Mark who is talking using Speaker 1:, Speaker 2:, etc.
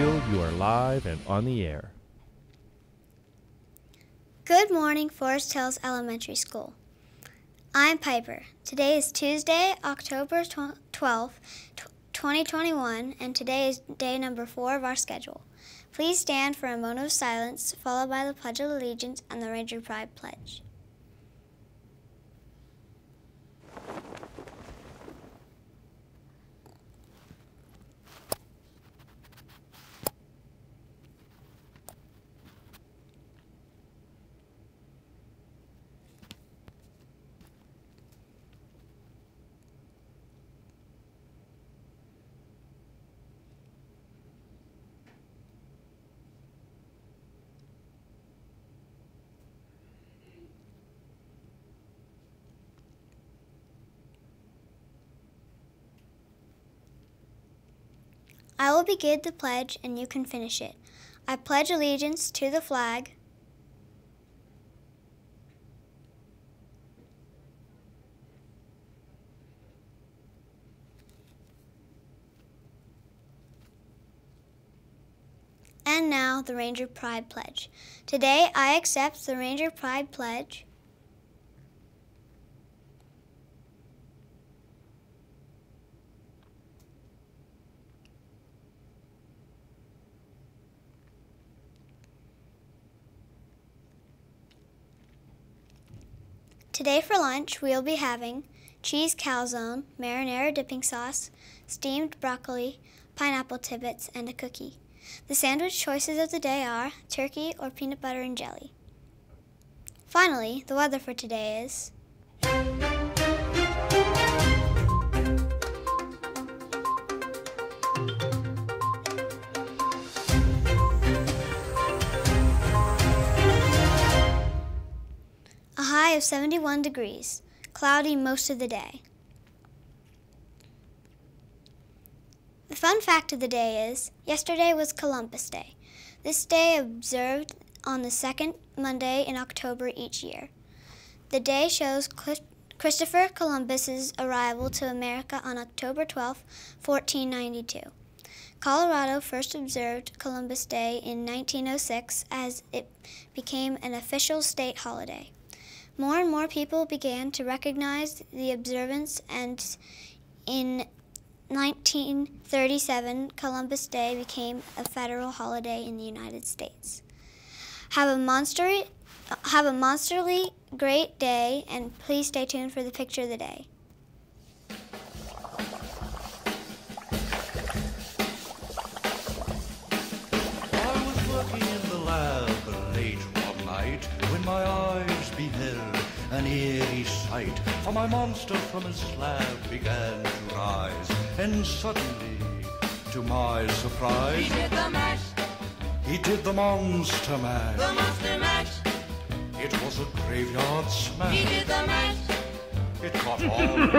Speaker 1: until you are live and on the air.
Speaker 2: Good morning, Forest Hills Elementary School. I'm Piper. Today is Tuesday, October 12th, 2021, and today is day number four of our schedule. Please stand for a moment of silence, followed by the Pledge of Allegiance and the Ranger Pride Pledge. I will begin the pledge and you can finish it. I pledge allegiance to the flag And now the Ranger Pride Pledge. Today I accept the Ranger Pride Pledge Today for lunch, we'll be having cheese calzone, marinara dipping sauce, steamed broccoli, pineapple tibbets, and a cookie. The sandwich choices of the day are turkey or peanut butter and jelly. Finally, the weather for today is of 71 degrees, cloudy most of the day. The fun fact of the day is yesterday was Columbus Day. This day observed on the second Monday in October each year. The day shows Christopher Columbus's arrival to America on October 12, 1492. Colorado first observed Columbus Day in 1906 as it became an official state holiday. More and more people began to recognize the observance, and in 1937, Columbus Day became a federal holiday in the United States. Have a monster, have a monsterly great day, and please stay tuned for the picture of the day.
Speaker 3: An eerie sight, for my monster from his slab began to rise, and suddenly, to my surprise,
Speaker 4: he did the mash.
Speaker 3: He did the monster mash.
Speaker 4: The monster mash.
Speaker 3: It was a graveyard smash.
Speaker 4: He did the mash.
Speaker 3: It caught on.